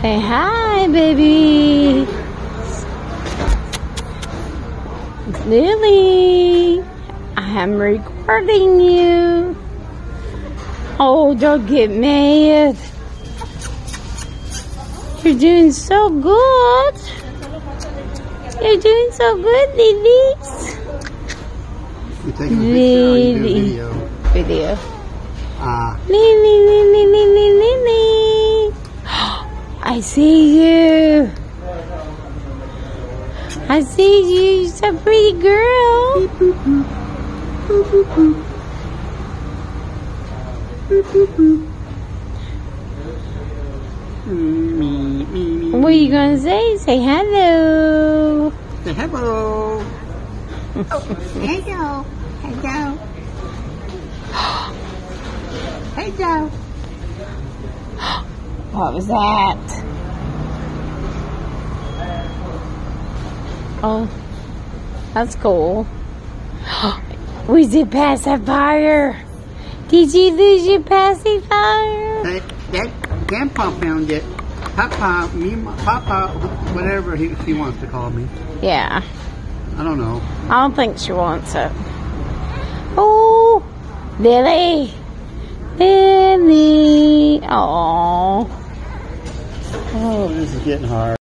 Say hi, baby. Lily, I'm recording you. Oh, don't get mad. You're doing so good. You're doing so good, Lily. You taking a picture or you doing Lily. video? Video. Ah, Lily, Lily, Lily, Lily. I see you. I see you. You're so pretty girl. me, me, me. What are you gonna say? Say hello. Say hello. Hello. Hello. Hello. What was that? Oh, that's cool. We did pacifier. Did you lose your pacifier? That, that grandpa found it. Papa, me, Papa, whatever he, he wants to call me. Yeah, I don't know. I don't think she wants it. Oh, Lily. Lily. Oh. Oh, this is getting hard.